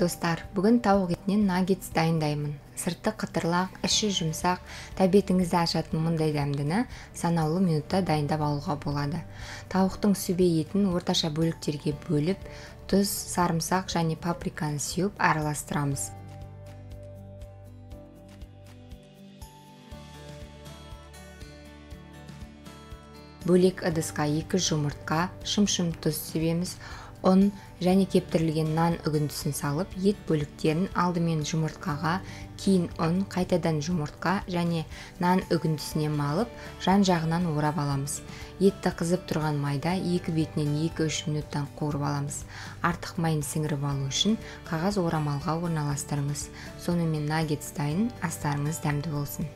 достар бүгін тауық етінен наггетс дайындаймын. Сырты қытырлақ іші жұмсақ тәбетіңізді ашатын мұндай дәмдіні санаулы минутта дайындап алуға болады. Тауықтың сүбе етін орташа бөліктерге бөліп тұз сарымсақ және паприканы сеуіп араластырамыз. Бөлек ыдысқа екі жұмыртқа шым шым тұз себеміз ұн және кептірілген нан үгіндісін салып ет бөліктерін алдымен жұмыртқаға кейін ұн қайтадан жұмыртқа және нан үгіндісіне малып жан жағынан орап аламыз. Етті қызып тұрған майда екі бетінен 2-3 минуттан қуырып аламыз. Артық майын сіңіріп алу үшін қағаз орамалға орналастырыңыз. Сонымен наггетс дайын астарыңыз дәмді болсын.